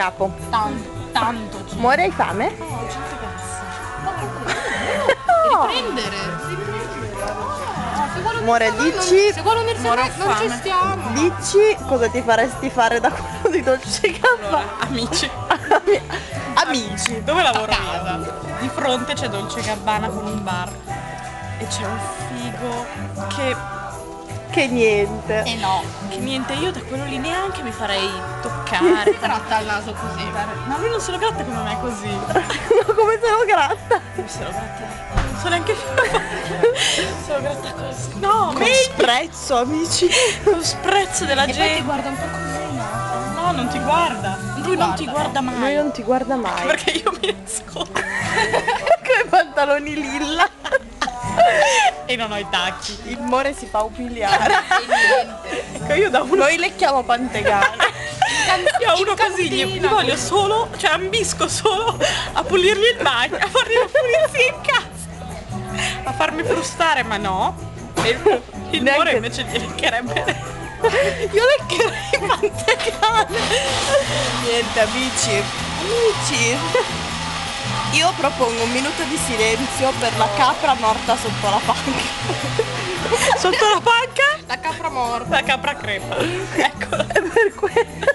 capo. Tanto, tanto. gente. Muore hai fame? Oh, gente cazzo. Riprendere. Oh, noi, dici- Se vuole unirsi a Muore noi, non ci fame. stiamo. Dici cosa ti faresti fare da quello di Dolce Gabbana? Amici, Amici. dove lavoro io? Di fronte c'è Dolce Gabbana con un bar e c'è un figo che, Che niente. Eh no. che niente, io da quello lì neanche mi farei toccare. Gratta al naso così. Ma lui non se lo gratta come me così. Ma come se lo gratta? Lui se lo gratta. Non so neanche se lo gratta così. No, Con sprezzo, amici. Lo sprezzo della E poi ti gente. guarda un po' così, no? No, non ti guarda. Lui non ti guarda Lui mai. non ti guarda mai. Perché io mi nascondo. Come pantaloni lilla. E non ho i tacchi. Il more si fa umiliare. Ecco, io da uno Noi le chiamo pantegane. Io a uno così gli, gli voglio solo, cioè ambisco solo a pulirgli il bagno, a fargli la pulizia in casa, a farmi frustare, ma no. E il, il Neanche- muore invece gli leccherebbe. Io leccherei pantegane. Niente, amici. Amici. Io propongo un minuto di silenzio per la capra morta sotto la panca. Sotto la panca La capra morta. la capra crepa. Eccola. È per quello.